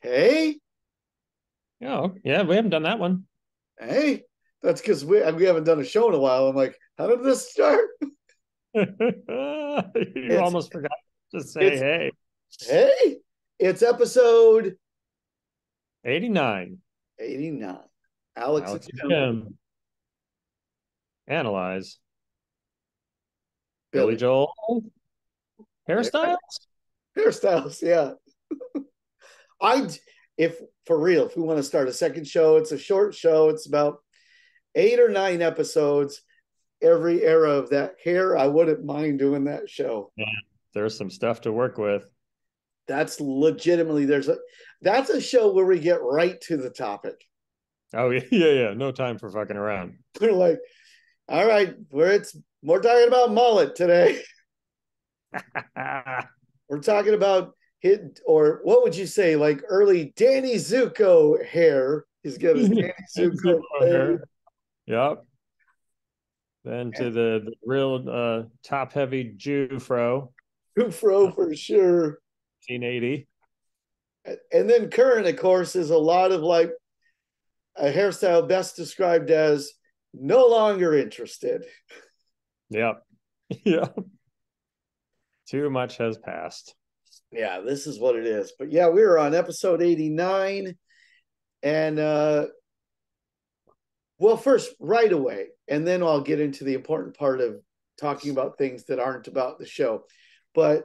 Hey, Oh, yeah, we haven't done that one. hey, that's because we we haven't done a show in a while. I'm like, how did this start? you It's- almost forgot to say hey. Hey, it's episode 89. 89. Alex, Alex and Jim. Analyze. Billy. Billy Joel. Hairstyles? hairstyles. Yeah. I if for real, if we want to start a second show, it's a short show. It's about eight or nine episodes. Every era of that hair, I wouldn't mind doing that show. Yeah, There's some stuff to work with. That's legitimately there's a that's a show where we get right to the topic. Oh, yeah, yeah, yeah. No time for fucking around. We're like, all right, where it's we're talking about mullet today. We're talking about hit or what would you say, like early Danny Zuko hair. He's got his Danny Zuko hair. Yep. Then to the, the real uh, top heavy Jew fro, Fro for sure. 1980. And then current, of course, is a lot of like a hairstyle best described as no longer interested. Yep. Yep. Too much has passed. Yeah, this is what it is. But yeah, we were on episode 89. And uh well, first, right away, and then I'll get into the important part of talking about things that aren't about the show. But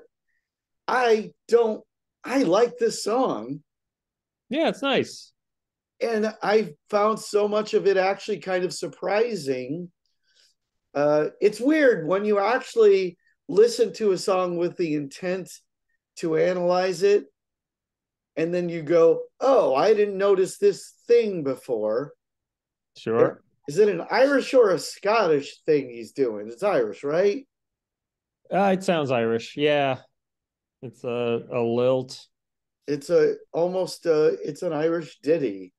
I don't I like this song. Yeah, it's nice. and I found so much of it actually kind of surprising. Uh, it's weird when you actually listen to a song with the intent to analyze it, and then you go, "Oh, I didn't notice this thing before." Sure. Is it an Irish or a Scottish thing he's doing? It's Irish, right? Uh, it sounds Irish. Yeah. It's a, a lilt. It's a almost uh it's an Irish ditty.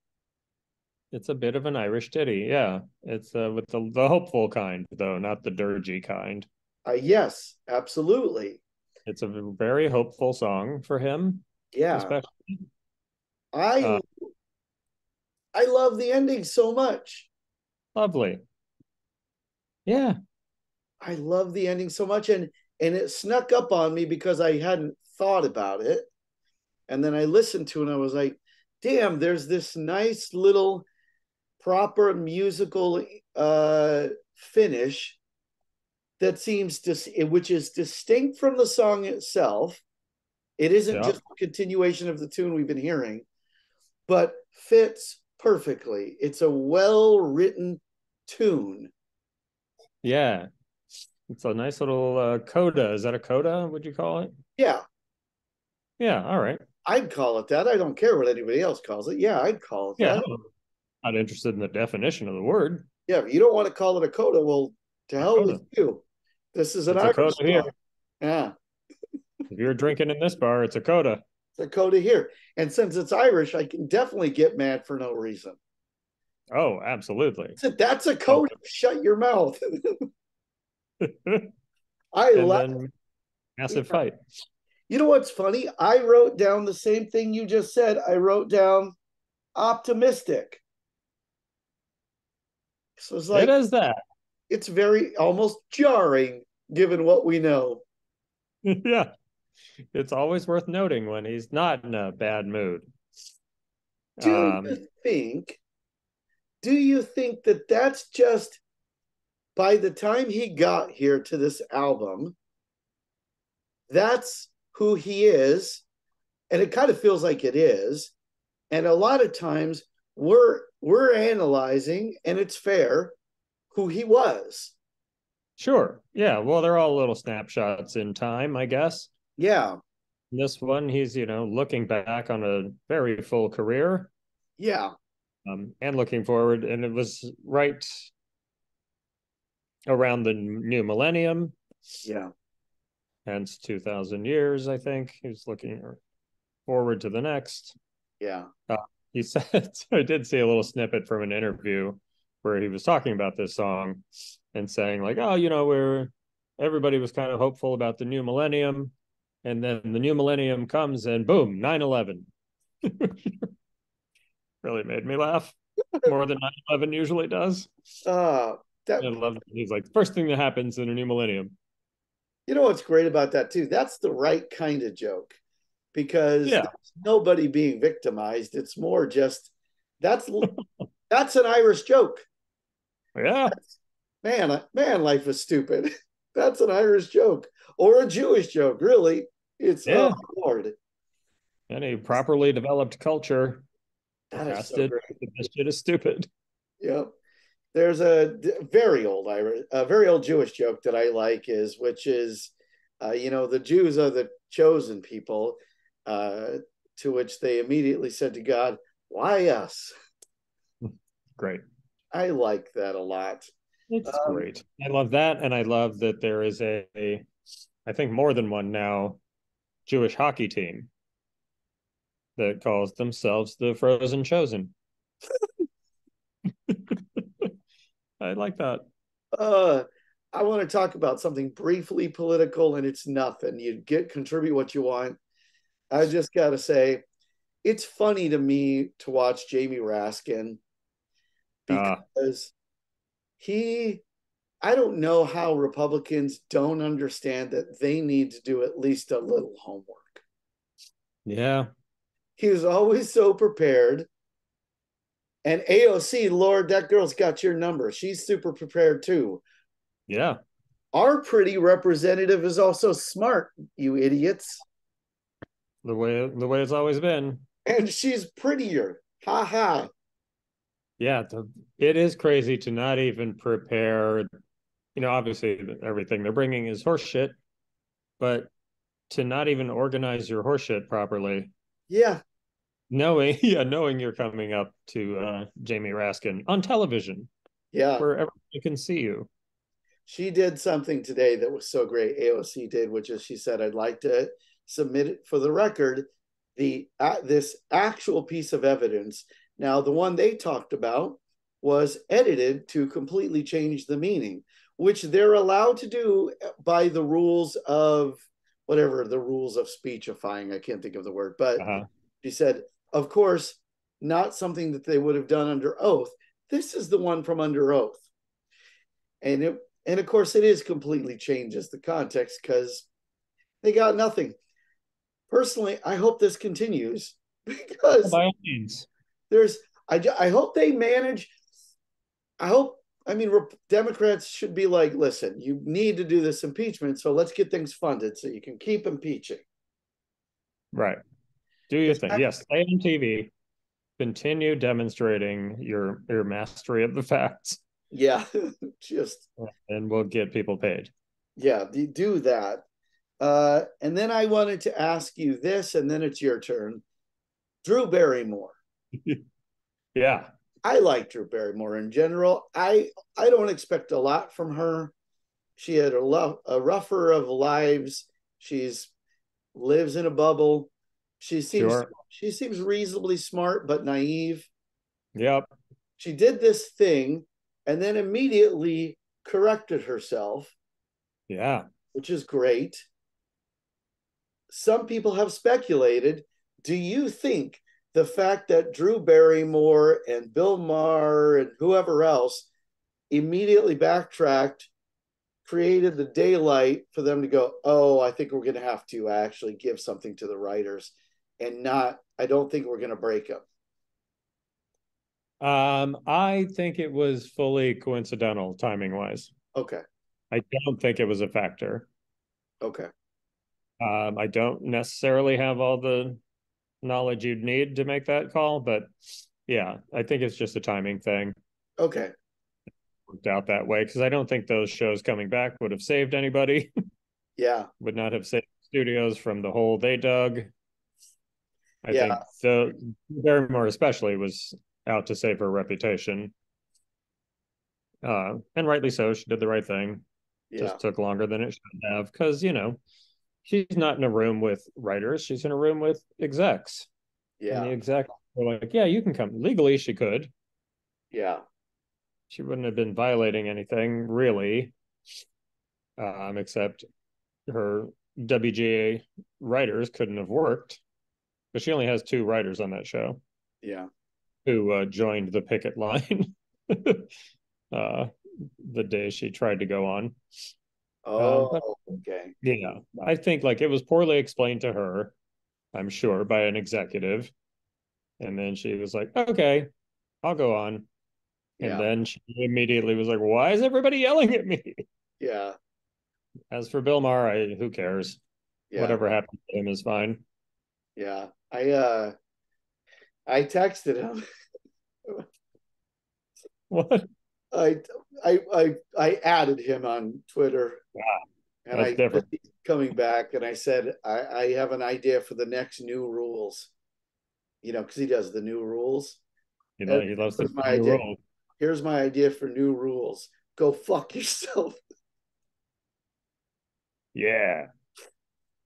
It's a bit of an Irish ditty. Yeah. It's uh, with the, the hopeful kind, though, not the dirgy kind. Uh, yes, absolutely. It's a very hopeful song for him, Yeah. especially. I Uh, I love the ending so much. Lovely. Yeah. I love the ending so much and and it snuck up on me because I hadn't thought about it. And then I listened to it and I was like, damn, there's this nice little proper musical uh finish that seems to which is distinct from the song itself. It isn't Yeah. just a continuation of the tune we've been hearing, but fits perfectly. It's a well-written tune. Yeah. It's a nice little uh, coda. Is that a coda? Would you call it? Yeah, Yeah. All right. I'd call it that. I don't care what anybody else calls it. Yeah, I'd call it Yeah. that. Not interested in the definition of the word. Yeah, if you don't want to call it a coda, well, to hell with you. This is an It's a Irish coda here. Yeah, If you're drinking in this bar, it's a coda. it's a coda here. And since it's Irish, I can definitely get mad for no reason. Oh, absolutely. So that's a coda. Shut your mouth. I love. massive fight. You know what's funny? I wrote down the same thing you just said. I wrote down optimistic. So it's like it is that. It's very almost jarring given what we know. yeah. It's always worth noting when he's not in a bad mood. Do Um, you think? Do you think that that's just by the time he got here to this album? That's who he is, and it kind of feels like it is. And a lot of times we're we're analyzing, and it's fair, who he was. Sure. Yeah. Well, they're all little snapshots in time, I guess. Yeah, This one, he's, you know, looking back on a very full career yeah, um, and looking forward. And it was right around the new millennium, yeah, hence 2000 years, I think. He was looking forward to the next. yeah, He said, I did see a little snippet from an interview where he was talking about this song and saying, like, oh, you know, we're everybody was kind of hopeful about the new millennium. And then the new millennium comes and boom, 9 11. really made me laugh more than 9-11 usually does. Uh, that, I love he's like first thing that happens in a new millennium. You know what's great about that too? That's the right kind of joke because yeah. nobody being victimized. It's more just that's that's an Irish joke. Yeah. Man, man, life is stupid. That's an Irish joke or a Jewish joke, really. It's yeah. oh Lord. Any properly developed culture that is so great. This shit is stupid. Yep. There's a very old Irish, a very old Jewish joke that I like is, which is, uh, you know, the Jews are the chosen people, uh, to which they immediately said to God, "Why us?" Great. I like that a lot. It's um, great. I love that, and I love that there is a, a, I think more than one now, Jewish hockey team that calls themselves the Frozen Chosen. I like that. Uh, I want to talk about something briefly political, and it's nothing. You get contribute what you want. I just got to say, it's funny to me to watch Jamie Raskin. Because uh. he. I don't know how Republicans don't understand that they need to do at least a little homework. Yeah, he was always so prepared. And AOC, Lord, that girl's got your number. She's super prepared too. Yeah. Our pretty representative is also smart, you idiots. The way the way it's always been. And she's prettier. Ha ha. Yeah, it is crazy to not even prepare. You know, obviously everything they're bringing is horseshit, but to not even organize your horseshit properly yeah. Knowing, yeah, knowing you're coming up to uh, Jamie Raskin on television. Yeah. Where everybody can see you. She did something today that was so great. AOC did, which is she said, I'd like to submit it for the record, the uh, this actual piece of evidence. Now, the one they talked about was edited to completely change the meaning, which they're allowed to do by the rules of whatever the rules of speechifying. I can't think of the word, but uh-huh. she said, of course, not something that they would have done under oath. This is the one from under oath. And it and of course it is completely changes the context because they got nothing. Personally, I hope this continues because by all means. There's I, I hope they manage I hope I mean, Democrats should be like, listen, you need to do this impeachment, so let's get things funded so you can keep impeaching. Right. Do your thing. Yes, stay on TV. Continue demonstrating your your mastery of the facts. Yeah, just and we'll get people paid. Yeah, do that. Uh, and then I wanted to ask you this, and then it's your turn. Drew Barrymore. yeah. I like Drew Barrymore in general. I I don't expect a lot from her. She had a, lo- a rougher of lives. She's lives in a bubble. She seems sure. she seems reasonably smart but naive. Yep. She did this thing and then immediately corrected herself. Yeah. Which is great. Some people have speculated, do you think the fact that Drew Barrymore and Bill Maher and whoever else immediately backtracked, created the daylight for them to go, oh, I think we're going to have to actually give something to the writers and not, I don't think we're going to break them. Um, I think it was fully coincidental timing wise. Okay. I don't think it was a factor. Okay. Um, I don't necessarily have all the knowledge you'd need to make that call. But yeah, I think it's just a timing thing. Okay. Worked out that way because I don't think those shows coming back would have saved anybody. yeah. would not have saved studios from the hole they dug. I yeah. think the Barrymore especially was out to save her reputation. Uh, and rightly so. She did the right thing. Yeah. Just took longer than it should have because, you know, she's not in a room with writers. She's in a room with execs. Yeah. And the execs were like, yeah, you can come. Legally, she could. Yeah. She wouldn't have been violating anything really, um, except her WGA writers couldn't have worked. but she only has two writers on that show Yeah. who uh, joined the picket line uh, the day she tried to go on. Oh, but- okay. Yeah, I think like it was poorly explained to her, I'm sure, by an executive. And then she was like, okay, I'll go on. And Yeah. then she immediately was like, why is everybody yelling at me? Yeah. As for Bill Maher, I, who cares? Yeah. Whatever happened to him is fine. Yeah. I uh I texted him. What? I I I I added him on Twitter. and that's I different. coming back and I said I, I have an idea for the next new rules. You know, because he does the new rules. You know, That he loves the new idea. rule. Here's my idea for new rules. Go fuck yourself. Yeah.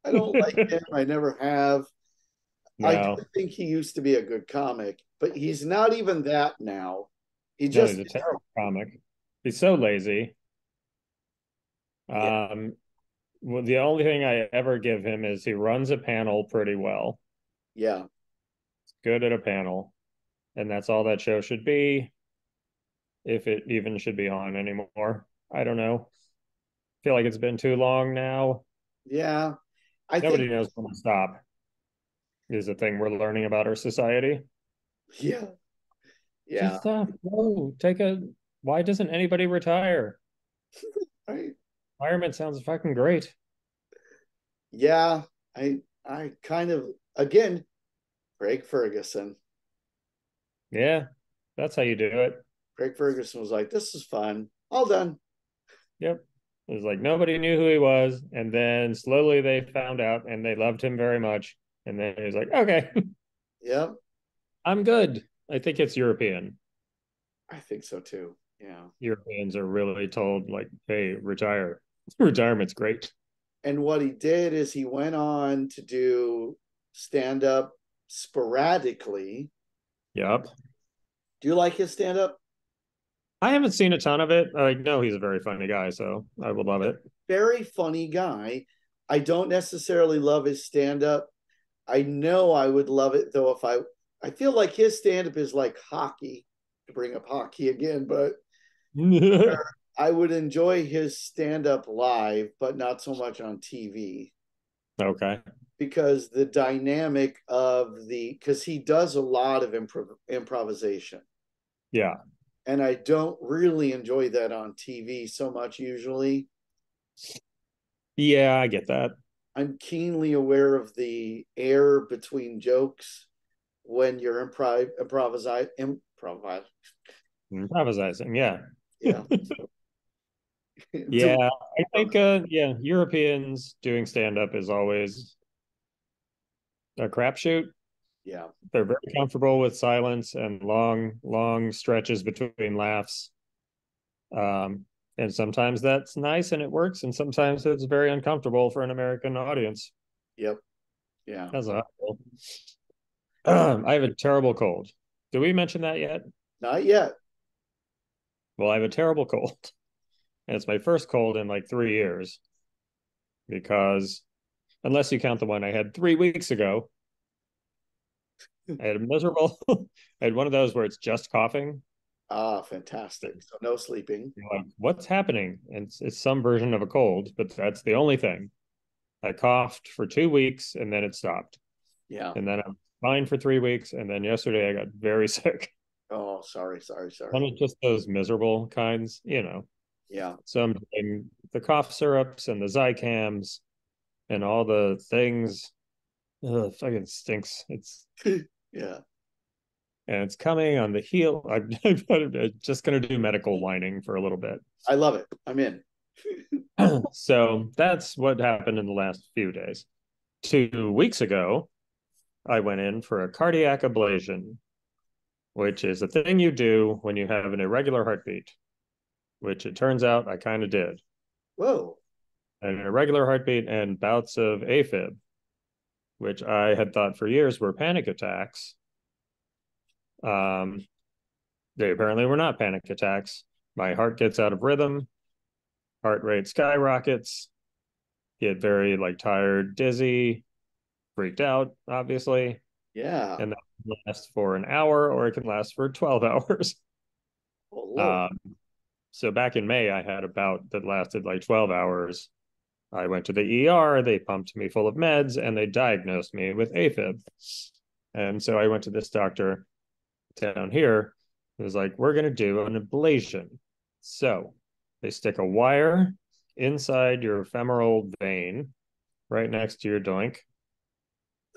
I don't like him. I never have. I No, do think he used to be a good comic, but he's not even that now. He no, just he's a terrible comic. He's so lazy. Yeah. Um, well, the only thing I ever give him is he runs a panel pretty well. yeah, good at a panel, and that's all that show should be. If it even should be on anymore, I don't know. feel like it's been too long now. yeah. I Nobody think knows when to stop. Is the thing we're learning about our society. yeah. Yeah. Just stop. Whoa, take a. Why doesn't anybody retire? Right. Retirement sounds fucking great. Yeah. I I kind of again, Craig Ferguson. Yeah, that's how you do it. Craig Ferguson was like, This is fun. All done. Yep. It was like nobody knew who he was, and then slowly they found out, and they loved him very much. And then he was like, "Okay, Yep. I'm good." I think it's European. I think so too. Yeah. Europeans are really told like, "Hey, retire. Retirement's great." And what he did is he went on to do stand up sporadically. Yep. Do you like his stand up? I haven't seen a ton of it. I know he's a very funny guy, so I would love it. Very funny guy. I don't necessarily love his stand up. I know I would love it though if I I feel like his stand up is like hockey to bring up hockey again, but Uh, I would enjoy his stand up live, but not so much on TV okay. because the dynamic of the because he does a lot of improv, improvisation Yeah. and I don't really enjoy that on TV so much usually. Yeah, I get that. I'm keenly aware of the air between jokes when you're improv improvise Improvising. Yeah. Yeah Yeah. I think uh yeah, Europeans doing stand up is always a crapshoot. yeah They're very comfortable with silence and long, long stretches between laughs. Um, and sometimes that's nice and it works, and sometimes it's very uncomfortable for an American audience. yep yeah As a whole. I have a terrible cold. Did we mention that yet? not yet Well, I have a terrible cold. And it's my first cold in like three years. Because unless you count the one I had three weeks ago, I had a miserable I had one of those where it's just coughing. ah fantastic so no sleeping like, what's happening? And it's, it's some version of a cold, but that's the only thing. I coughed for two weeks and then it stopped. yeah And then I'm fine for three weeks. And then yesterday I got very sick. Oh sorry sorry sorry One of just those miserable kinds, you know. yeah So I'm doing the cough syrups and the Zicams and all the things. Ugh, fucking stinks. It's yeah and it's coming on the heel. I'm, I'm just gonna do medical whining for a little bit. I love it I'm in so that's what happened in the last few days. Two weeks ago, I went in for a cardiac ablation, which is a thing you do when you have an irregular heartbeat, which it turns out I kind of did. whoa An irregular heartbeat and bouts of AFib, which I had thought for years were panic attacks. Um, they apparently were not panic attacks. My heart gets out of rhythm, heart rate skyrockets, get very like tired, dizzy, freaked out, obviously. Yeah. And that last for an hour or it can last for 12 hours. Oh, Um, so back in May, I had about that lasted like 12 hours. I went to the ER, they pumped me full of meds, and they diagnosed me with AFib. And so I went to this doctor down here. It was like, we're going to do an ablation. So they stick a wire inside your femoral vein right next to your doink.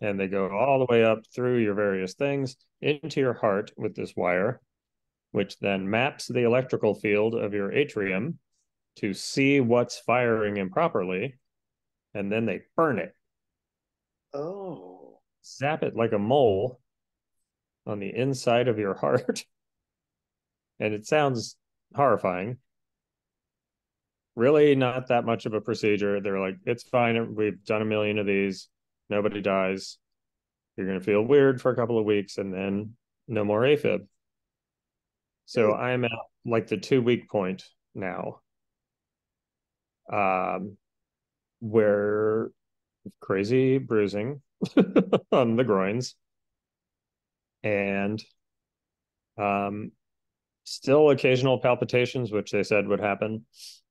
And they go all the way up through your various things into your heart with this wire, which then maps the electrical field of your atrium to see what's firing improperly. And then they burn it, oh. zap it like a mole on the inside of your heart. and it sounds horrifying. Really, not that much of a procedure. They're like, it's fine. We've done a million of these. Nobody dies. You're going to feel weird for a couple of weeks and then no more AFib. So I'm at like the two week point now. Um, where crazy bruising on the groins and um still occasional palpitations which they said would happen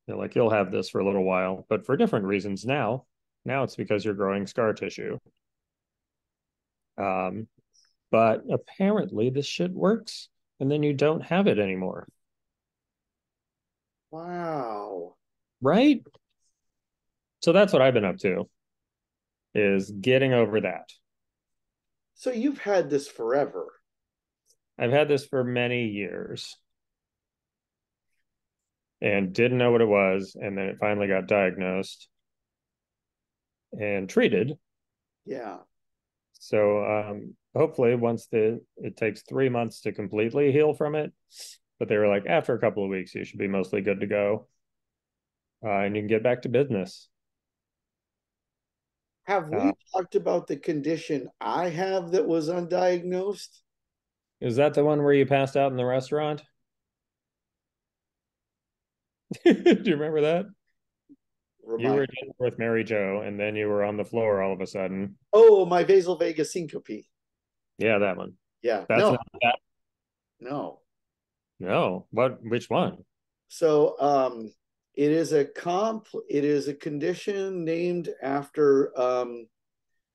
they're like you'll have this for a little while but for different reasons now now it's because you're growing scar tissue um but apparently this shit works and then you don't have it anymore Wow. right so that's what i've been up to is getting over that So you've had this forever. I've had this for many years and didn't know what it was. And then it finally got diagnosed and treated. Yeah. So um, hopefully, once the it takes three months to completely heal from it, but they were like, after a couple of weeks, you should be mostly good to go. Uh, and you can get back to business. Have we Uh, talked about the condition I have that was undiagnosed? Is that the one where you passed out in the restaurant? Do you remember that? You were with Mary Jo, and then you were on the floor all of a sudden. oh, my vasovagal syncope. Yeah, that one. Yeah. That's no, not that. no. No, what? Which one? So um it is a comp it is a condition named after um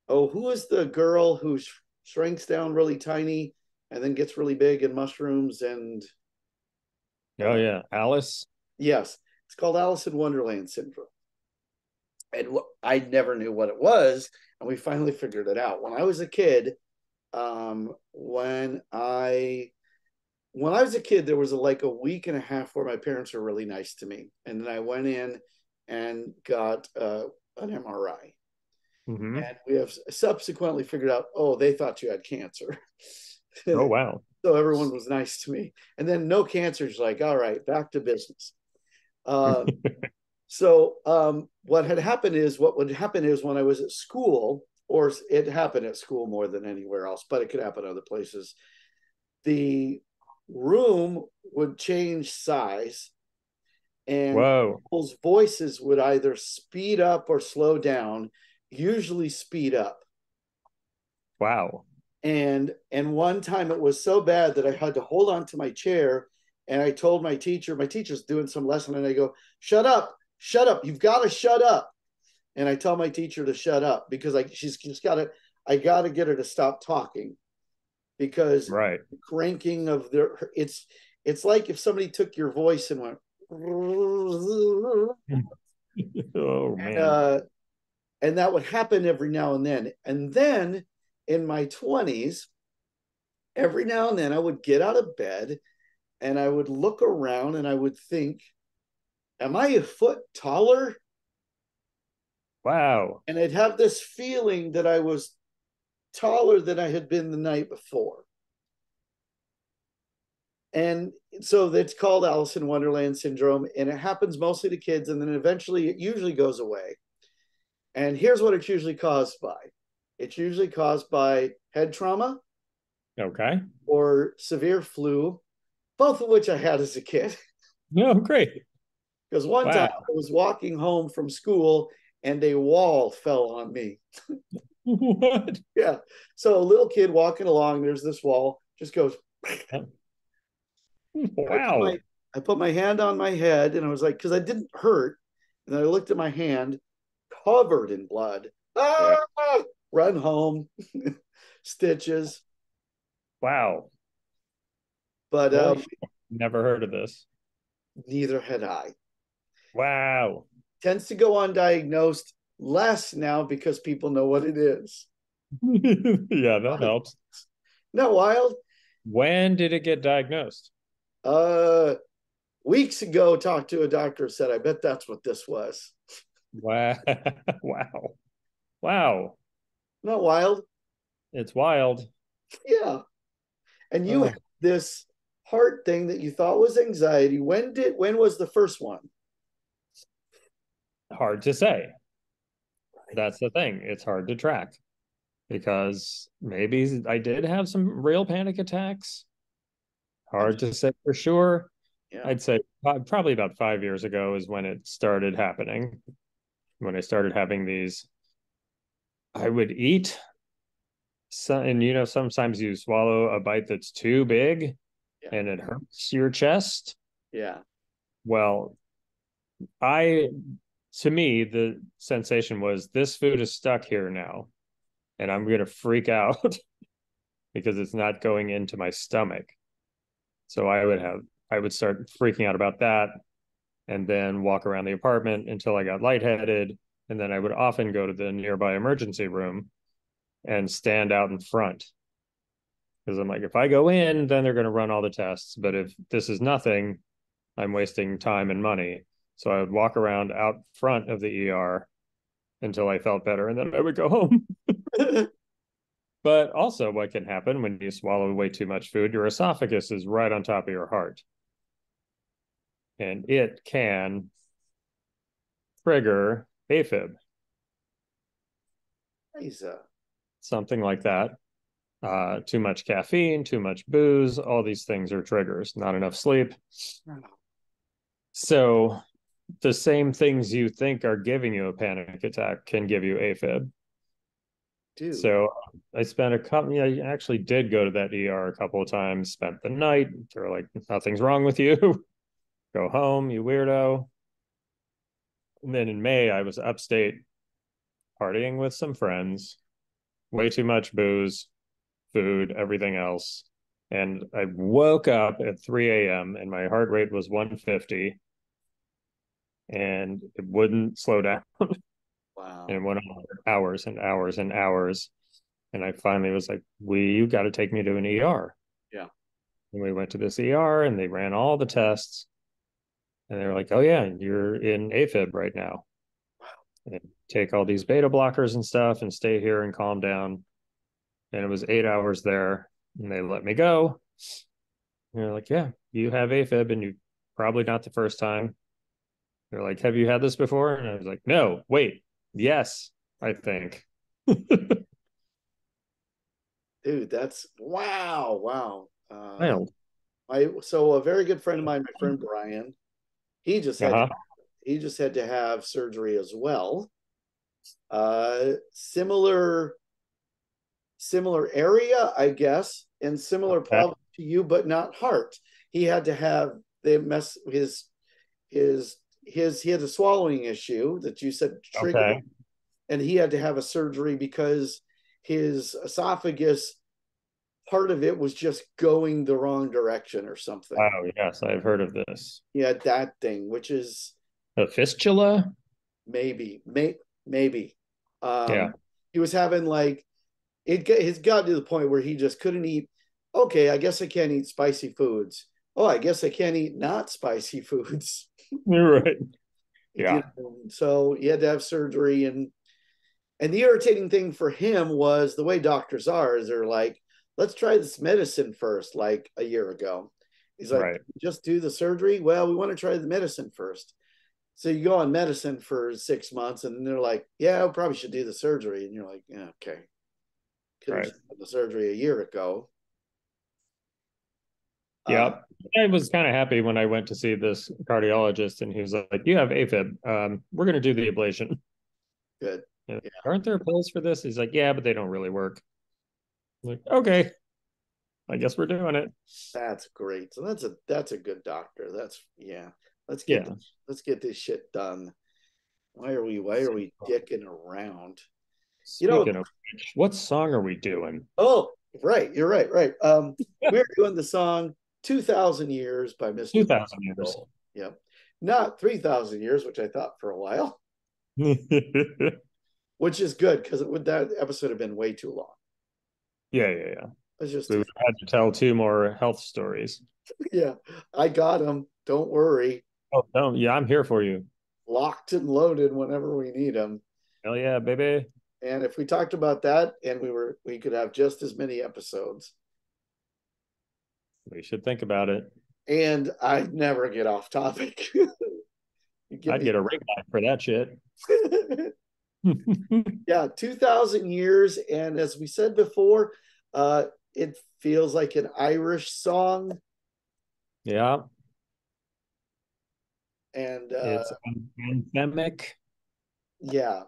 oh who is the girl who sh- shrinks down really tiny and then gets really big in mushrooms and Oh yeah, Alice. yes it's called alice in wonderland syndrome and i never knew what it was and we finally figured it out. When i was a kid um when i when i was a kid there was a, like a week and a half where my parents were really nice to me. And then i went in and got uh, an mri hmm and we have subsequently figured out oh they thought you had cancer. Oh wow. so everyone was nice to me. And then no cancer's like all right back to business. Uh, so um, what had happened is what would happen is when i was at school or it happened at school more than anywhere else but it could happen other places the room would change size and Whoa. people's voices would either speed up or slow down usually speed up Wow. and and one time it was so bad that i had to hold on to my chair and i told my teacher my teacher's doing some lesson and i go shut up shut up you've got to shut up and i tell my teacher to shut up because like she's just got to i got to get her to stop talking because Right. the cranking of their it's it's like if somebody took your voice and went Oh man. uh, and that would happen every now and then. And then in my 20s, every now and then I would get out of bed and I would look around and I would think, Am I a foot taller? wow. And I'd have this feeling that I was taller than I had been the night before. And so it's called Alice in Wonderland syndrome, and it happens mostly to kids, and then eventually it usually goes away. And here's what it's usually caused by it's usually caused by head trauma Okay. or severe flu, both of which I had as a kid. No, great. Because one Wow. time I was walking home from school and a wall fell on me. What? Yeah. So a little kid walking along, there's this wall, just goes. wow. I, I put my hand on my head and I was like, because I didn't hurt. And then I looked at my hand, covered in blood. Ah, yeah. run home, stitches. Wow. But um, never heard of this. Neither had I. Wow. Tends to go undiagnosed less now because people know what it is. yeah, that helps. Not wild. When did it get diagnosed? Uh weeks ago talked to a doctor said I bet that's what this was. Wow. wow. Wow. Not wild. It's wild. Yeah. And you oh. had this heart thing that you thought was anxiety. When did when was the first one? Hard to say. That's the thing. It's hard to track because maybe I did have some real panic attacks. Hard to say for sure. Yeah. I'd say probably about five years ago is when it started happening. When I started having these, I would eat some, and you know, sometimes you swallow a bite that's too big yeah. and it hurts your chest. Yeah. Well, I, to me, the sensation was this food is stuck here now and I'm going to freak out because it's not going into my stomach. So I would have, I would start freaking out about that and then walk around the apartment until I got lightheaded. And then I would often go to the nearby emergency room and stand out in front. Because I'm like, if I go in, then they're going to run all the tests. But if this is nothing, I'm wasting time and money. So I would walk around out front of the ER until I felt better. And then I would go home. but also, what can happen when you swallow way too much food? Your esophagus is right on top of your heart, and it can trigger AFib. Lisa. Something like that. Uh, too much caffeine, too much booze, all these things are triggers. Not enough sleep. So, the same things you think are giving you a panic attack can give you AFib. Dude. So I spent a couple. Yeah, I actually did go to that ER a couple of times. Spent the night. They're like, "Nothing's wrong with you. go home, you weirdo." And then in May, I was upstate, partying with some friends. Way too much booze, food, everything else. And I woke up at 3 a.m. and my heart rate was 150 and it wouldn't slow down. Wow. And it went on hours and hours and hours. And I finally was like, we you got to take me to an ER. Yeah. And we went to this ER and they ran all the tests. And they were like, oh, yeah, you're in AFib right now. Wow. And take all these beta blockers and stuff and stay here and calm down. And it was eight hours there. And they let me go. And they're like, yeah, you have AFib and you probably not the first time. They're like, have you had this before? And I was like, no, wait, Yes, I think. Dude, that's wow, wow. Uh, Wild. I so a very good friend of mine, my friend Brian, he just had uh-huh. to, he just had to have surgery as well. Uh, similar similar area, I guess, and similar okay. problem to you, but not heart. He had to have they mess his his his he had a swallowing issue that you said triggered, okay. and he had to have a surgery because his esophagus part of it was just going the wrong direction or something. Oh yes, I've heard of this. Yeah, that thing, which is a fistula. Maybe, may, maybe. Um, yeah, he was having like it. It's got to the point where he just couldn't eat. Okay, I guess I can't eat spicy foods. Oh, I guess I can't eat not spicy foods. right. Yeah. You know, so he had to have surgery and and the irritating thing for him was the way doctors are is they're like, let's try this medicine first, like a year ago. He's like, right. just do the surgery. Well, we want to try the medicine first. So you go on medicine for six months, and they're like, "Yeah, we probably should do the surgery." And you're like, "Yeah, okay." Could right. the surgery a year ago. Yep. Uh, I was kind of happy when I went to see this cardiologist and he was like, You have AFib. Um, we're going to do the ablation. Good. Yeah. Aren't there pills for this? He's like, Yeah, but they don't really work. Like, okay, I guess we're doing it. That's great. So that's a that's a good doctor. That's yeah. Let's get Yeah. this, let's get this shit done. Why are we why are we dicking around? You know- which, what song are we doing? Oh, right. You're right. Right. Um, we're doing the song 2000 Years by Mr. 2000 years. Yep. Not 3000 years, which I thought for a while, which is good because it would that episode have been way too long. yeah, yeah. It's just We had to tell two more health stories. yeah, I got them. Don't worry. Oh, no, yeah, I'm here for you. Locked and loaded whenever we need them. Hell yeah, baby. And if we talked about that and we were we could have just as many episodes. We should think about it. And I'd never get off topic. Give I'd me- get a ring light for that shit. yeah, 2000 years. And as we said before, uh, it feels like an Irish song. yeah, And uh, it's anthemic, yeah,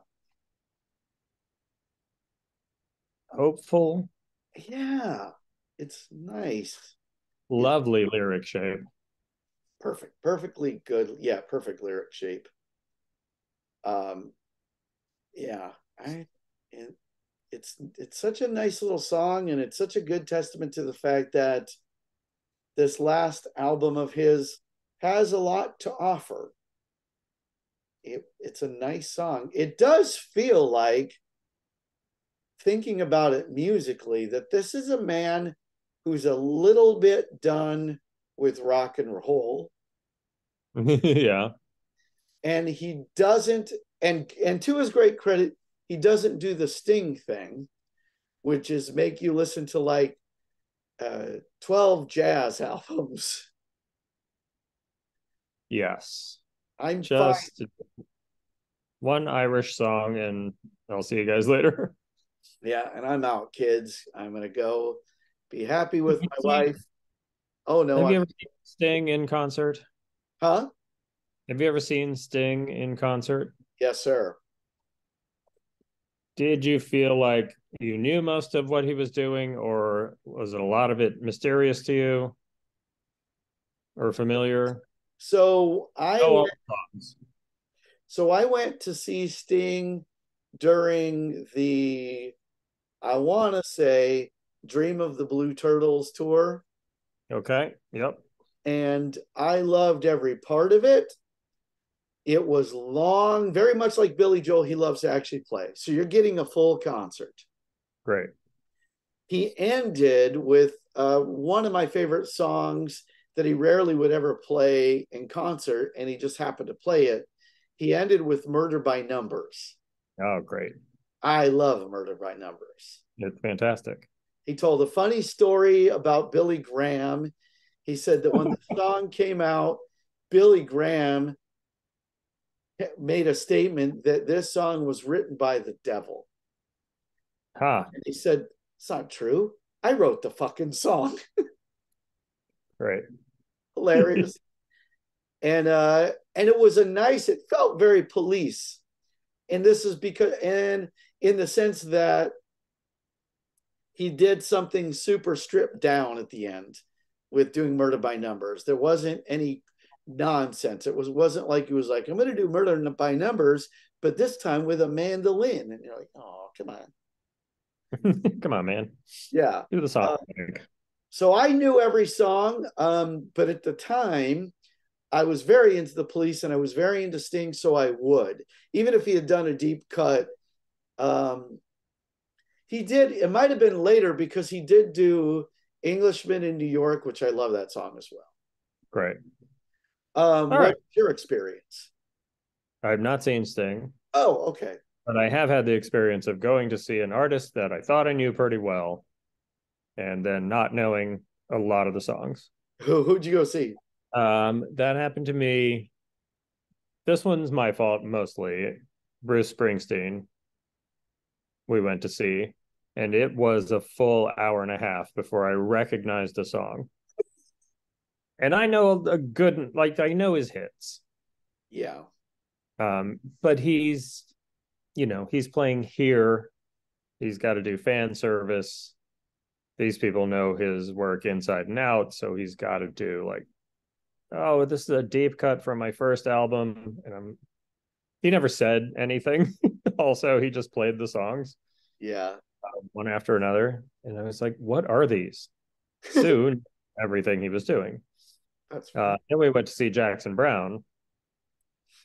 hopeful, yeah, it's nice. Lovely lyric shape. Perfect, perfectly good. Yeah, perfect lyric shape. Um, yeah, I, it, it's it's such a nice little song, and it's such a good testament to the fact that this last album of his has a lot to offer. It, it's a nice song. It does feel like, thinking about it musically, that this is a man who's a little bit done with rock and roll. Yeah, and he doesn't and and to his great credit he doesn't do the sting thing which is make you listen to like uh 12 jazz albums. Yes. i'm Just one Irish song, and I'll see you guys later. yeah and i'm out kids. I'm gonna go be happy with my wife oh no Have you ever seen Sting in concert? huh Have you ever seen Sting in concert? yes sir Did you feel like you knew most of what he was doing, or was it a lot of it mysterious to you or familiar? so i Oh, went- So I went to see Sting during the, I want to say, Dream of the Blue Turtles tour, Okay. Yep. and I loved every part of it. It was long, very much like Billy Joel. He loves to actually play. So you're getting a full concert. Great. He ended with uh, one of my favorite songs that he rarely would ever play in concert, and he just happened to play it. He ended with Murder by Numbers. Oh, great. I love Murder by Numbers. It's fantastic. He told a funny story about Billy Graham. He said that when the song came out, Billy Graham made a statement that this song was written by the devil. Ha. And he said, It's not true. I wrote the fucking song. right. Hilarious. and uh and it was a nice, it felt very police. And this is because and in the sense that he did something super stripped down at the end with doing murder by numbers. There wasn't any nonsense. It was wasn't like he was like, I'm gonna do murder by numbers, but this time with a mandolin. And you're like, oh, come on. Come on, man. Yeah. Do the song. Uh, So I knew every song, um, but at the time, I was very into the police and I was very into Sting, so I would, even if he had done a deep cut. Um, he did. It might have been later because he did do Englishman in New York, which I love that song as well. Great. Um, All what's right. your experience? I've not seen Sting, Oh, okay. but I have had the experience of going to see an artist that I thought I knew pretty well and then not knowing a lot of the songs. Who who'd you go see? Um, that happened to me. This one's my fault mostly. Bruce Springsteen. We went to see, and it was a full hour and a half before I recognized a song. And I know a good, like I know his hits, Yeah, um, but he's, you know, he's playing here. He's got to do fan service. these people know his work inside and out, so he's got to do like, oh, this is a deep cut from my first album, and I'm. He never said anything. also, he just played the songs. Yeah. One after another, and I was like, "What are these?" Soon, everything he was doing. That's uh, then we went to see Jackson Browne,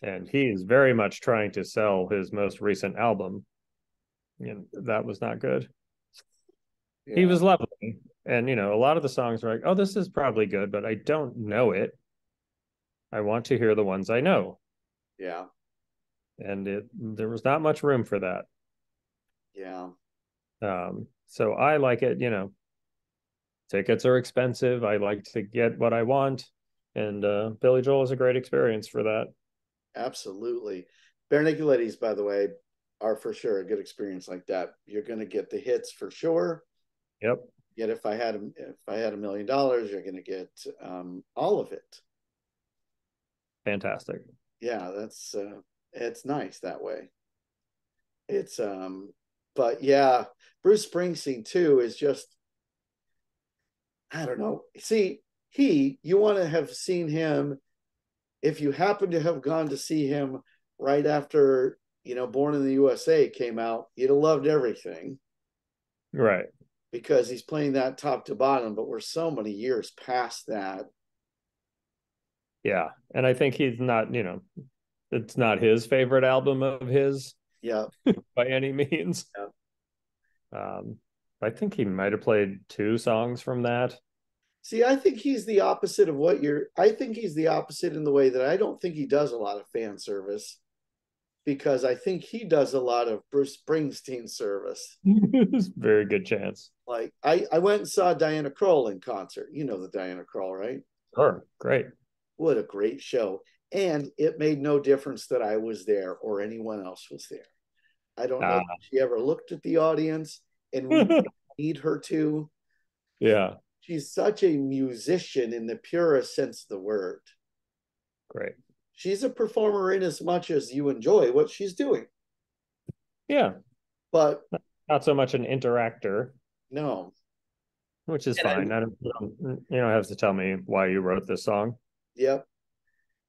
and he's very much trying to sell his most recent album, and that was not good. Yeah. He was lovely, and you know, a lot of the songs were like, "Oh, this is probably good," but I don't know it. I want to hear the ones I know. Yeah, and it there was not much room for that. Yeah. Um. So I like it. You know, tickets are expensive. I like to get what I want, and uh, Billy Joel is a great experience for that. Absolutely, Ladies, by the way, are for sure a good experience like that. You're going to get the hits for sure. Yep. Yet if I had if I had a million dollars, you're going to get um, all of it. Fantastic. Yeah, that's uh, it's nice that way. It's um, but yeah, Bruce Springsteen too is just I don't know. See, he, you want to have seen him if you happen to have gone to see him right after, you know, Born in the USA came out, you'd have loved everything. Right. Because he's playing that top to bottom, but we're so many years past that. Yeah. And I think he's not, you know, it's not his favorite album of his. Yeah. by any means. Yeah. Um, I think he might have played two songs from that. See, I think he's the opposite of what you're. I think he's the opposite in the way that I don't think he does a lot of fan service because I think he does a lot of Bruce Springsteen service. Very good chance. Like I, I went and saw Diana Krall in concert. You know the Diana Krall, right? Sure, great. What a great show! And it made no difference that I was there or anyone else was there. I don't know ah. if she ever looked at the audience and we need her to. Yeah. She's such a musician in the purest sense of the word. Great. She's a performer in as much as you enjoy what she's doing. Yeah. But not so much an interactor. No. Which is and fine. I, I don't, you don't have to tell me why you wrote this song. Yep.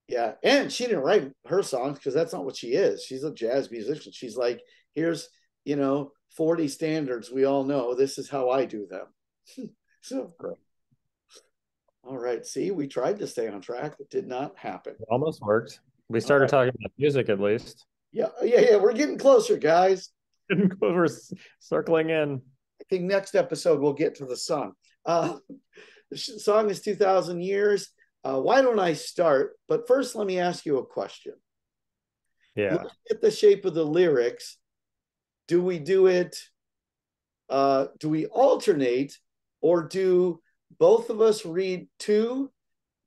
Yeah. And she didn't write her songs because that's not what she is. She's a jazz musician. She's like, here's, you know, 40 standards we all know. This is how i do them. So all right see we tried to stay on track. It did not happen. It almost worked. We started right. talking about music at least. Yeah yeah yeah we're getting closer guys. We're circling in. I think next episode we'll get to the song. Uh the song is 2000 years uh, why don't i start? But first let me ask you a question. Yeah. Look at the shape of the lyrics do we do it uh, do we alternate or do both of us read two?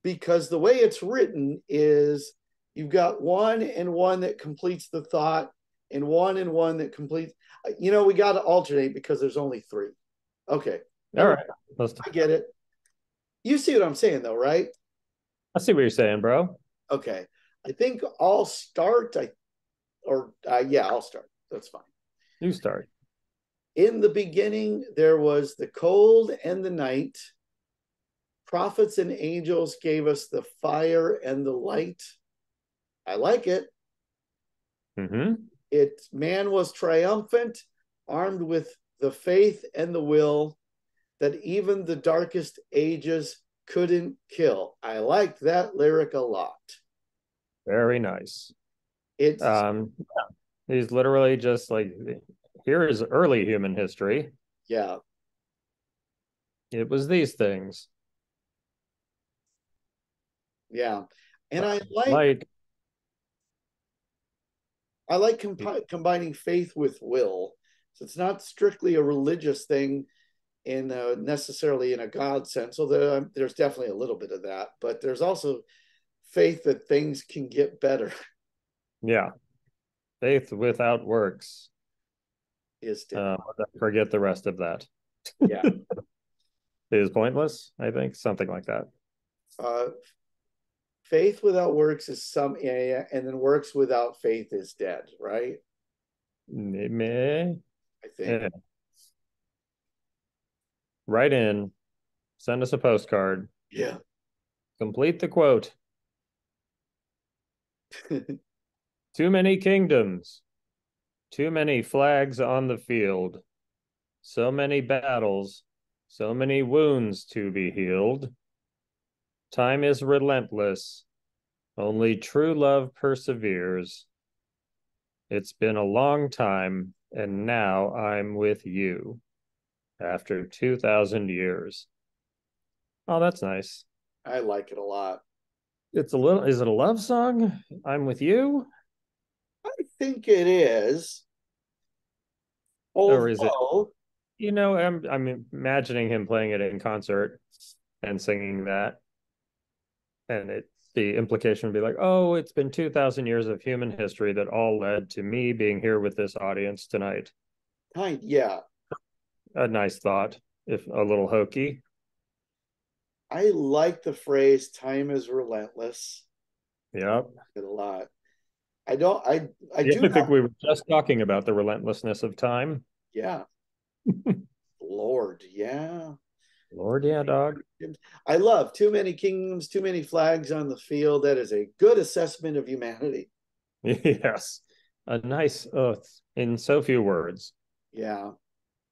Because the way it's written is you've got one and one that completes the thought and one and one that completes you know we got to alternate because there's only three. Okay. All right. I get it. You see what i'm saying though right i see what you're saying bro okay i think i'll start i or uh, yeah i'll start that's fine you start. In the beginning, there was the cold and the night. Prophets and angels gave us the fire and the light. I like it. Mm-hmm. It man was triumphant, armed with the faith and the will that even the darkest ages couldn't kill. I like that lyric a lot. Very nice. It's um He's literally just like, here is early human history. Yeah. It was these things. Yeah. And I like, like I like compi- combining faith with will. So it's not strictly a religious thing in a, necessarily in a God sense, although um, there's definitely a little bit of that, but there's also faith that things can get better. Yeah. Faith without works is uh, forget the rest of that. Yeah. is pointless, I think. Something like that. Uh, faith without works is some yeah, and then works without faith is dead, right? Meh. I think. Yeah. Write in, send us a postcard, Yeah. complete the quote. Too many kingdoms, too many flags on the field, so many battles, so many wounds to be healed. Time is relentless, only true love perseveres. It's been a long time, and now I'm with you after 2,000 years. Oh, that's nice. I like it a lot. It's a little, is it a love song? I'm with you? I think it is. Or is it- You know, I'm, I'm imagining him playing it in concert and singing that. And it, the implication would be like, oh, it's been 2,000 years of human history that all led to me being here with this audience tonight. kind yeah, A nice thought, if a little hokey. I like the phrase "time is relentless." Yep. It a lot. I don't. I I Yeah, do. I think not- we were just talking about the relentlessness of time. yeah. Lord, yeah. Lord, yeah, dog. I love too many kingdoms, too many flags on the field. That is a good assessment of humanity. Yes. A nice oath in so few words. Yeah.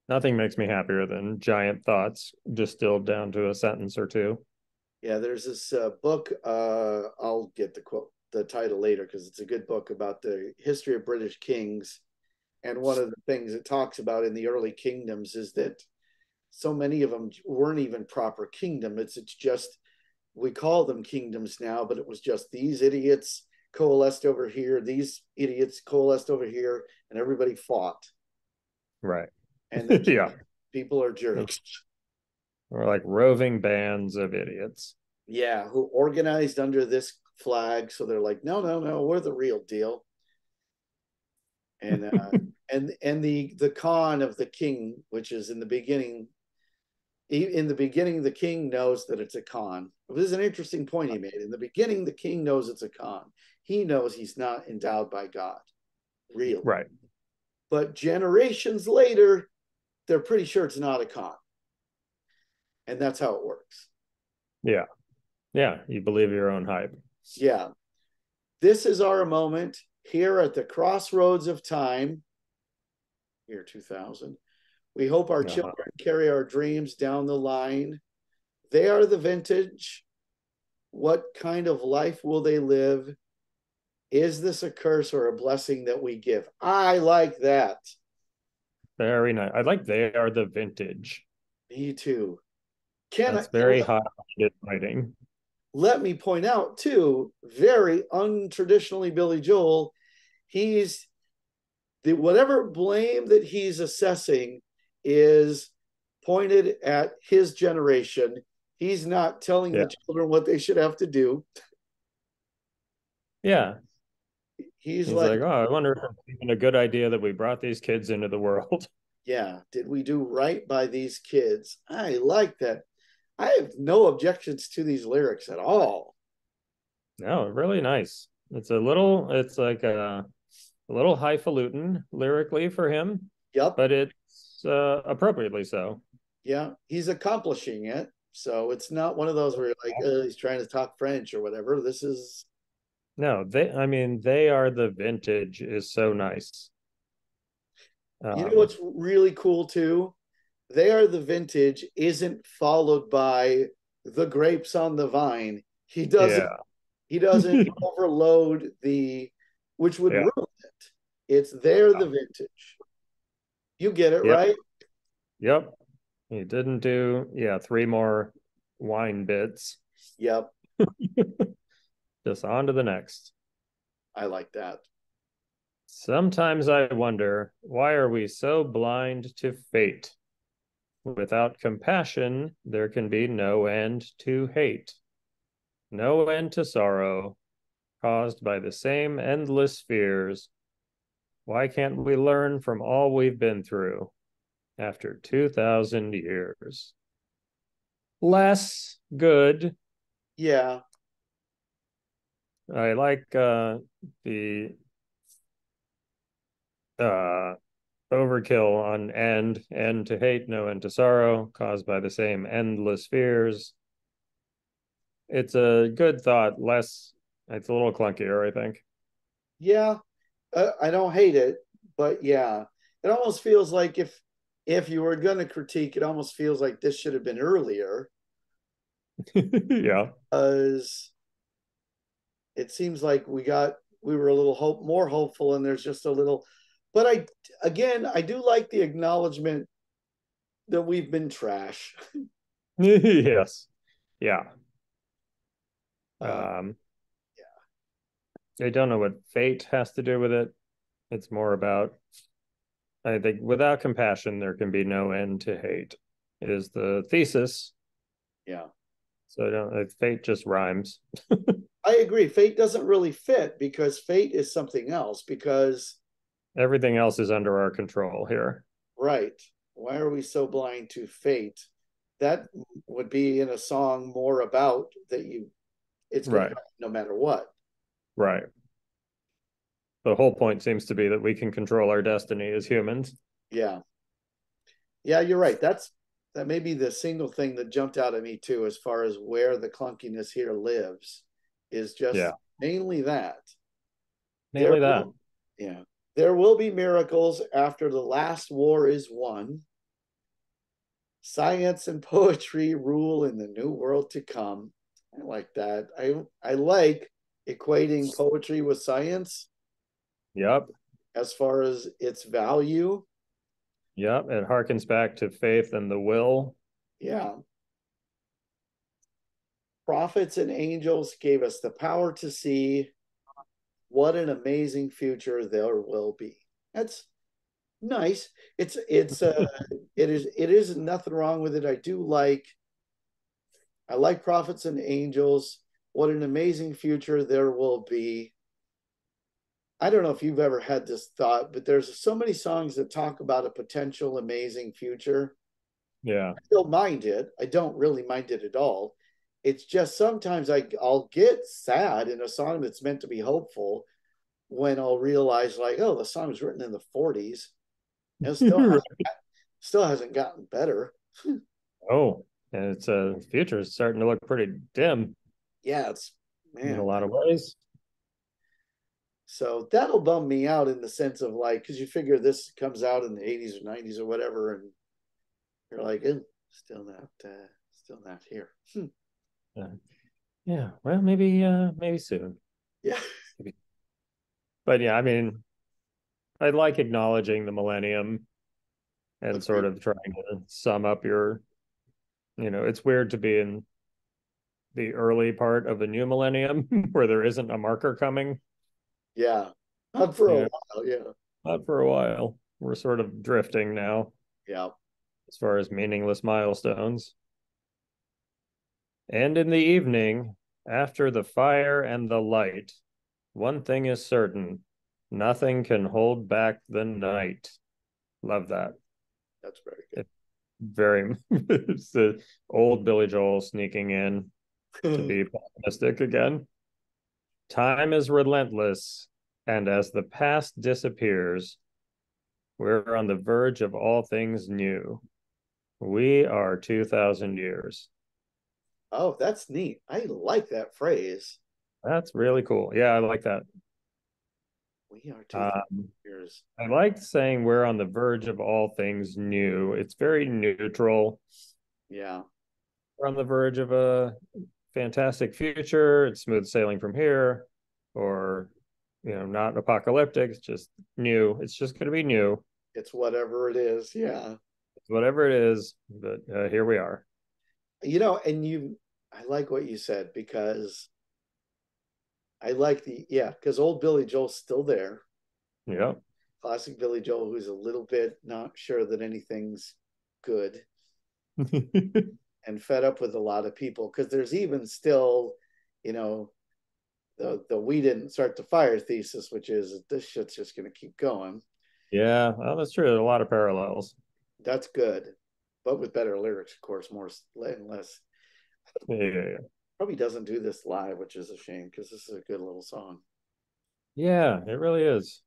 Nothing makes me happier than giant thoughts distilled down to a sentence or two. Yeah, there's this uh, book. Uh, I'll get the quote, the title later because it's a good book about the history of British kings. And one of the things it talks about in the early kingdoms is that so many of them weren't even proper kingdom. It's it's just we call them kingdoms now, but it was just these idiots coalesced over here, these idiots coalesced over here, and everybody fought. Right. And Yeah. people are jerks. Or like roving bands of idiots. yeah, who organized under this flag. So they're like, no, no, no, we're the real deal. And uh, and and the the con of the king, which is in the beginning, in the beginning, the king knows that it's a con. This is an interesting point he made. In the beginning, the king knows it's a con. He knows he's not endowed by God, real. Right. But generations later, they're pretty sure it's not a con. And that's how it works. Yeah. Yeah. You believe your own hype. Yeah. This is our moment here at the crossroads of time, year 2000. We hope our Uh-huh. children carry our dreams down the line. They are the vintage. What kind of life will they live? Is this a curse or a blessing that we give? I like that. Very nice. I like they are the vintage. Me too. Can That's I, very high writing. let me point out too, very untraditionally Billy Joel, he's the whatever blame that he's assessing is pointed at his generation. He's not telling Yeah. the children what they should have to do. Yeah. He's, He's like, like, oh, I wonder if it's even a good idea that we brought these kids into the world. yeah, did we do right by these kids? I like that. I have no objections to these lyrics at all. No, really nice. It's a little, it's like a, a little highfalutin lyrically for him, Yep. but it's uh, appropriately so. Yeah, he's accomplishing it. So it's not one of those where you're like, oh, he's trying to talk French or whatever. This is No, they, I mean, they are the vintage is so nice. You Um, know what's really cool too? They are the vintage isn't followed by the grapes on the vine. He doesn't Yeah. he doesn't overload the which would Yeah. ruin it. It's they're the vintage. You get it, Yep. right? Yep. He didn't do, yeah, three more wine bits. Yep. Just on to the next. I like that. Sometimes I wonder why are we so blind to fate? Without compassion, there can be no end to hate, no end to sorrow, caused by the same endless fears. Why can't we learn from all we've been through after 2,000 years? Less good. Yeah. I like uh, the uh, overkill on end, end to hate, no end to sorrow, caused by the same endless fears. It's a good thought, less, it's a little clunkier, I think. Yeah, uh, I don't hate it, but yeah, it almost feels like if if you were going to critique, it almost feels like this should have been earlier. yeah, because it seems like we got we were a little hope more hopeful, and there's just a little. But I again, I do like the acknowledgement that we've been trash. yes, yeah. Uh, Um, I don't know what fate has to do with it. It's more about, I think, without compassion, there can be no end to hate, is the thesis. yeah, So I don't, uh, fate just rhymes. I agree. Fate doesn't really fit because fate is something else. Because Everything else is under our control here. right, why are we so blind to fate? That would be in a song more about that you. It's Right. no matter what. Right. The whole point seems to be that we can control our destiny as humans. Yeah. Yeah, you're right. That's that may be the single thing that jumped out at me too, as far as where the clunkiness here lives, is just Yeah. mainly that. Mainly There that. will- yeah. There will be miracles after the last war is won. Science and poetry rule in the new world to come. I like that. I I like equating poetry with science Yep. as far as its value. Yep. It harkens back to faith and the will. Yeah. Prophets and angels gave us the power to see what an amazing future there will be. That's nice. It's it's uh it is it is nothing wrong with it. I do like I like prophets and angels. What an amazing future there will be. I don't know if you've ever had this thought, but there's so many songs that talk about a potential amazing future. Yeah. I don't mind it. I don't really mind it at all. It's just sometimes I I'll get sad in a song that's meant to be hopeful when I'll realize like, oh, the song was written in the 40s and still hasn't, still hasn't gotten better. Oh, and it's uh future is starting to look pretty dim Yeah, it's in a lot of ways. So that'll bum me out in the sense of like, because you figure this comes out in the 80s or 90s or whatever, and you're like, eh, still not, uh, still not here. Hmm. Yeah. Well, maybe uh maybe soon. Yeah, But yeah, I mean, I like acknowledging the millennium and sort of trying to sum up your, you know, it's weird to be in the early part of the new millennium where there isn't a marker coming. Yeah, not for Yeah. a while. Yeah, Not for a while. We're sort of drifting now yeah, as far as meaningless milestones. And in the evening, after the fire and the light, one thing is certain nothing can hold back the night. Love that. that's very good. Very, it's the old Billy Joel sneaking in to be pessimistic again. Time is relentless, and as the past disappears, we're on the verge of all things new. We are 2,000 years. oh, that's neat. I like that phrase. That's really cool. Yeah, I like that. We are two Um, years. I like saying we're on the verge of all things new. It's very neutral. Yeah, We're on the verge of a fantastic future. It's smooth sailing from here, or you know, not apocalyptic. It's just new. It's just going to be new, it's whatever it is. Yeah, It's whatever it is. But uh, here we are. you know, and you, I like what you said because I like the yeah, because old Billy Joel's still there. Yeah, Classic Billy Joel, who's a little bit not sure that anything's good and fed up with a lot of people because there's even still, you know, the the we didn't start the fire thesis, which is this shit's just going to keep going. yeah. Well, that's true. There are a lot of parallels. That's good, but with better lyrics, of course, more and less. Yeah, yeah, yeah. Probably doesn't do this live, which is a shame because this is a good little song. Yeah, it really is.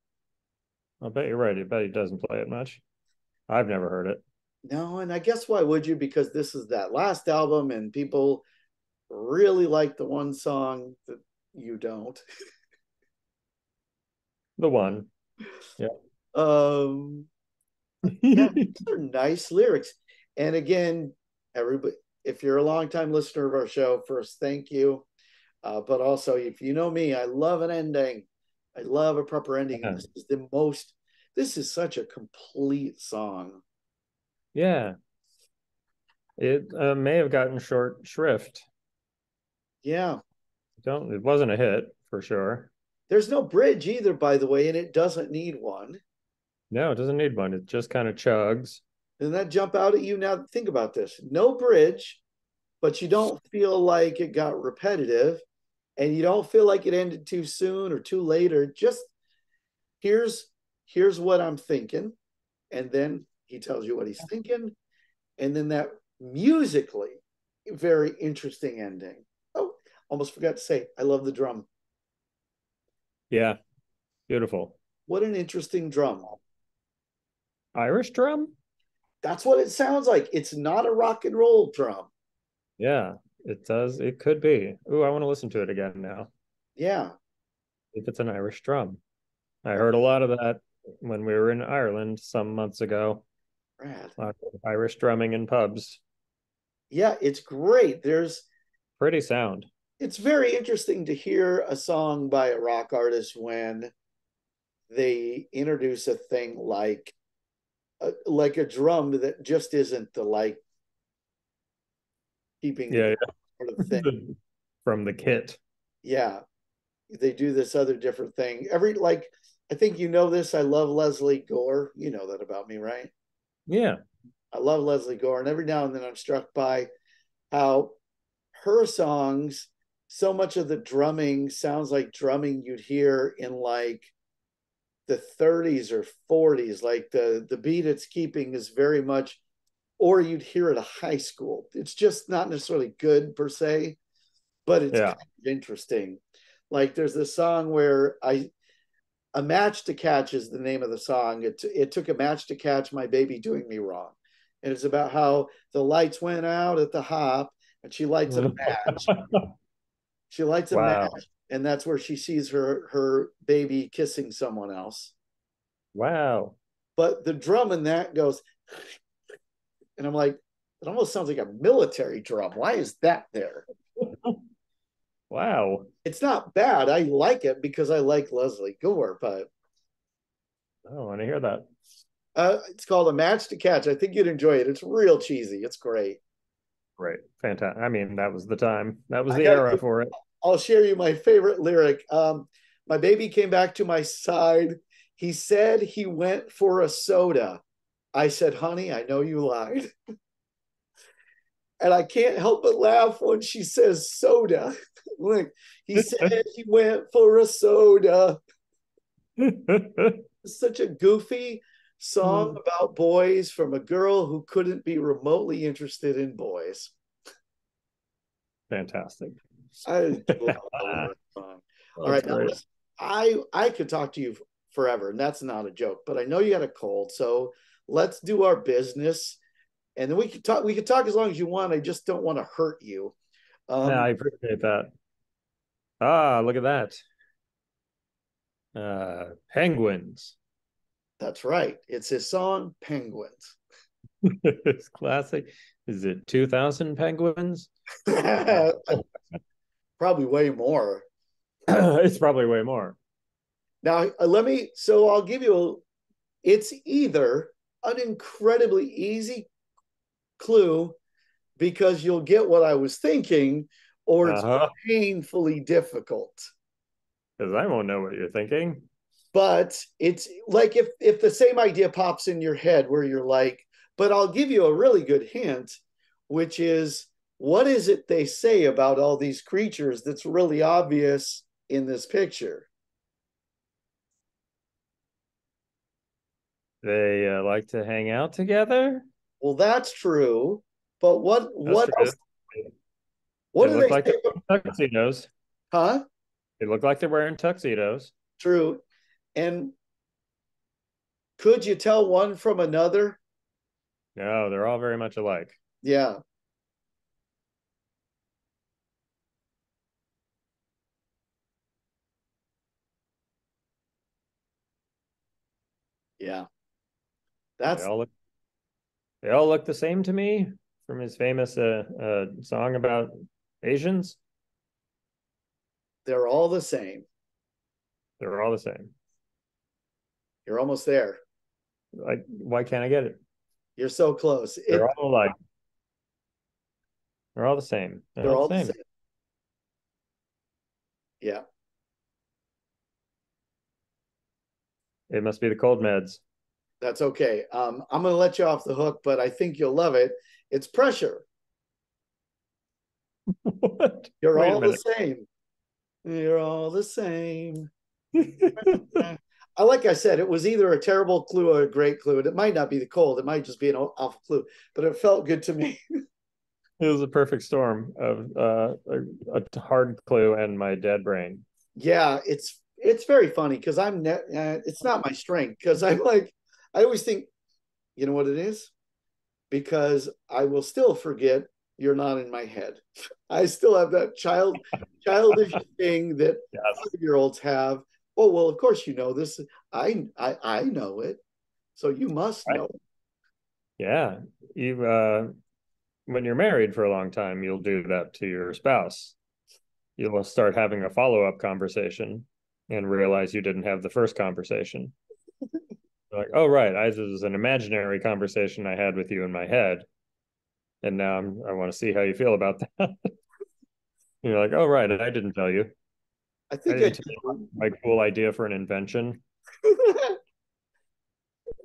I'll bet you're right. I bet he doesn't play it much. I've never heard it. No, and I guess why would you? Because this is that last album, and people really like the one song that you don't. The one. Yeah. Um, yeah, these are nice lyrics. And again, everybody, if you're a longtime listener of our show, first, thank you. Uh, but also, if you know me, I love an ending. I love a proper ending. Yeah. This is the most, this is such a complete song. Yeah. It uh, may have gotten short shrift. Yeah. Don't it wasn't a hit for sure. There's no bridge either, by the way, and it doesn't need one. No, it doesn't need one. It just kind of chugs. Doesn't that jump out at you now? Think about this. No bridge, but you don't feel like it got repetitive and you don't feel like it ended too soon or too late or just here's here's what I'm thinking. And then he tells you what he's thinking. And then that musically very interesting ending. Oh, almost forgot to say, I love the drum. Yeah. Beautiful. What an interesting drum. Irish drum? That's what it sounds like. It's not a rock and roll drum. Yeah, it does. It could be. Ooh, I want to listen to it again now. Yeah. If it's an Irish drum. I heard a lot of that when we were in Ireland some months ago. Rad. Of Irish drumming in pubs. Yeah, it's great. There's Pretty sound. it's very interesting to hear a song by a rock artist when they introduce a thing like a, like a drum that just isn't the like keeping Yeah, sort of thing. From the kit. yeah they do this other different thing every like i think you know this i love Lesley Gore you know that about me right Yeah. i love Lesley Gore and every now and then i'm struck by how her songs so much of the drumming sounds like drumming you'd hear in like the 30s or 40s like the the beat it's keeping is very much or you'd hear at a high school it's just not necessarily good per se but it's Yeah. kind of interesting like there's this song where i a match to catch is the name of the song. It, it took a match to catch my baby doing me wrong. And it's about how the lights went out at the hop and she lights a mm. match. She lights a Wow. match and that's where she sees her her baby kissing someone else. Wow. but the drum in that goes and i'm like it almost sounds like a military drum. Why is that there Wow. it's not bad i like it because i like Lesley Gore but I don't want to hear that. uh, it's called a match to catch i think you'd enjoy it it's real cheesy it's great Great. Fantastic. I mean, that was the time. That was the era for it. I'll share you my favorite lyric. Um, my baby came back to my side. He said he went for a soda. I said, honey, I know you lied. and I can't help but laugh when she says soda. like he said he went for a soda. Such a goofy song Hmm. about boys from a girl who couldn't be remotely interested in boys. Fantastic. I love that song. All right, I I could talk to you forever, and that's not a joke. But I know you got a cold, so let's do our business, and then we could talk. We could talk as long as you want. I just don't want to hurt you. Um, yeah, I appreciate that. Ah, look at that. Uh, penguins. That's right. It's his song "Penguins." it's classic. Is it 2000 penguins? Probably way more. it's probably way more. Now, uh, let me. So I'll give you a. It's either an incredibly easy clue because you'll get what I was thinking, or it's Uh-huh. painfully difficult. Because I won't know what you're thinking. But it's like if if the same idea pops in your head where you're like, but I'll give you a really good hint, which is what is it they say about all these creatures that's really obvious in this picture? They uh, like to hang out together. Well, that's true. But what That's what true. else? What they do look they like say? tuxedos. Huh? They look like they're wearing tuxedos. True. And Could you tell one from another? No, they're all very much alike. Yeah. Yeah. That's They all look, they all look the same to me from his famous uh, uh, song about Asians. they're all the same. They're all the same. You're almost there. Like, why can't I get it? You're so close. They're all like, they're all the same. They're, they're all the same. Yeah. It must be the cold meds. That's okay. Um, I'm going to let you off the hook, but I think you'll love it. It's pressure. what? You're Wait all the same. You're all the same. I like I said, it was either a terrible clue or a great clue, and it might not be the cold. It might just be an awful clue, but it felt good to me. It was a perfect storm of uh, a, a hard clue and my dead brain. yeah, it's it's very funny because I'm ne- uh, it's not my strength because I'm like I always think, you know what it is, because I will still forget you're not in my head. I still have that child childish thing that Yes. year olds have. Oh well, of course you know this. I I I know it, so you must know. Yeah. You uh when you're married for a long time, you'll do that to your spouse. You'll start having a follow-up conversation and realize you didn't have the first conversation. like, oh right, I this is an imaginary conversation I had with you in my head. And now I'm I want to see how you feel about that. You're like, oh right, I didn't tell you. I I think I tell you my cool idea for an invention.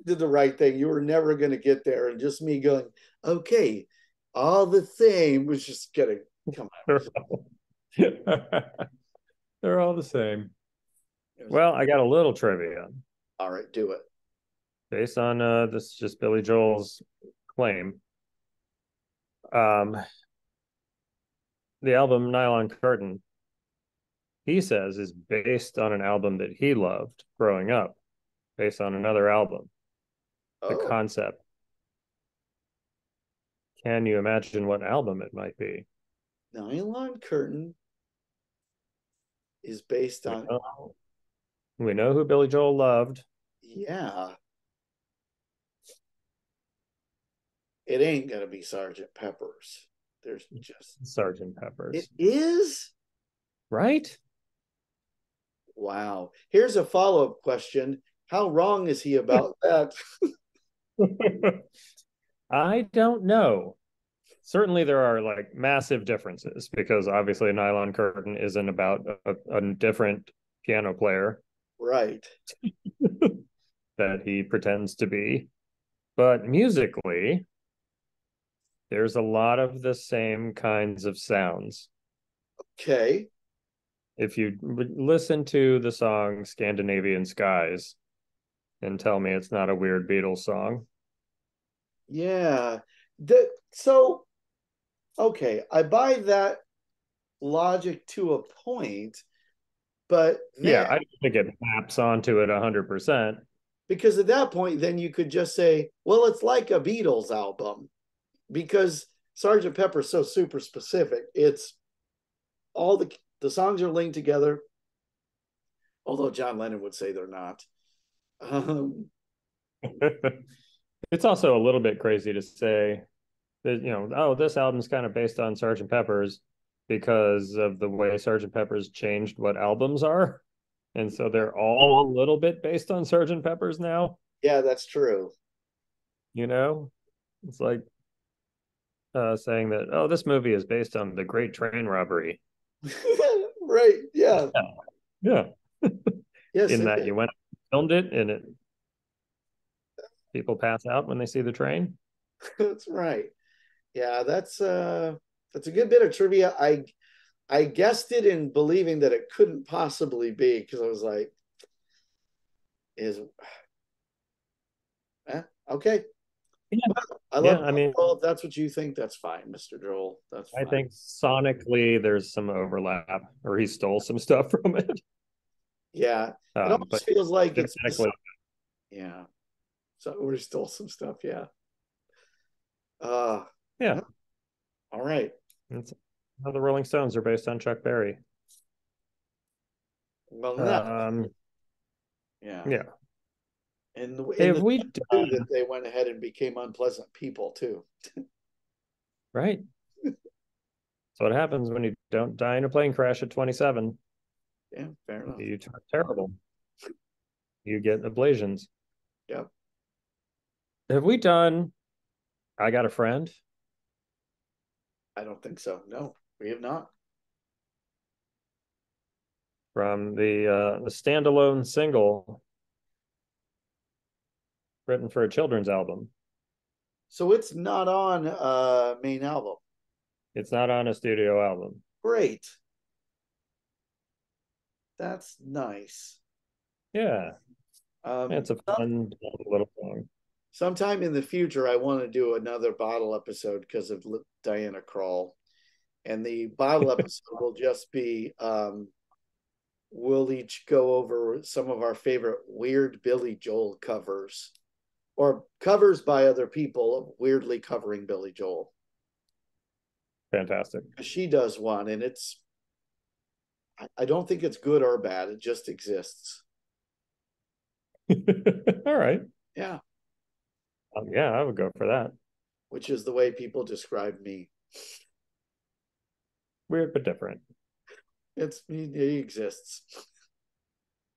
did the right thing. You were never going to get there, and just me going, okay, all the same was just getting come on. They're all the same. Well, I got a little trivia all right, do it. Based on uh this is just Billy Joel's claim. Um the album Nylon Curtain, he says, is based on an album that he loved growing up, based on another album. The Oh, concept. Can you imagine what album it might be? nylon curtain is based We on know, we know who Billy Joel loved. yeah. It ain't gonna be Sergeant Pepper's. There's just Sergeant Pepper's, it is. right? Wow. Here's a follow up question. How wrong is he about that? I don't know. Certainly, there are like massive differences because obviously, Nylon Curtain isn't about a, a different piano player right. that he pretends to be. But musically, there's a lot of the same kinds of sounds. Okay. If you listen to the song Scandinavian Skies and tell me it's not a weird Beatles song, Yeah. The, so, okay, I buy that logic to a point, but yeah, I don't think it maps onto it 100%. because at that point, then you could just say, well, it's like a Beatles album because Sergeant Pepper's so super specific. It's all the the songs are linked together, although John Lennon would say they're not. Um, it's also a little bit crazy to say that you know oh this album's kind of based on Sergeant Pepper's because of the way Sergeant Pepper's changed what albums are and so they're all a little bit based on Sergeant Pepper's now yeah, that's true. you know it's like uh saying that oh this movie is based on the great train robbery right. Yeah. yeah Yes. in that is. you went and filmed it and it people pass out when they see the train That's right. Yeah, that's uh that's a good bit of trivia. I I guessed it in believing that it couldn't possibly be because I was like, is eh, okay. Yeah. I love Yeah, I mean- well, if that's what you think, that's fine, Mr. Joel. That's I think sonically there's some overlap, or he stole some stuff from it. yeah. It Um, almost feels like it's phonetically, yeah. So we stole some stuff. Yeah. Uh Yeah. All right. It's, how the Rolling Stones are based on Chuck Berry. Well, that, Um, yeah. yeah. And the, and we the too done that they went ahead and became unpleasant people too. right? That's what happens when you don't die in a plane crash at 27. Yeah, fair enough. You turn terrible. You get ablations. Yep. Have we done I got a friend? I don't think so. No, we have not. from the uh the standalone single written for a children's album. So it's not on a main album. It's not on a studio album. Great. That's nice. Yeah, Um, it's a fun little song. sometime in the future, I want to do another bottle episode because of Diana Krall, and the bottle episode will just be um, we'll each go over some of our favorite weird Billy Joel covers, or covers by other people of weirdly covering Billy Joel. Fantastic. She does one, and it's I- I don't think it's good or bad. It just exists. All right. Yeah, Um, yeah, I would go for that. which is the way people describe me. Weird but different. It's he, he exists.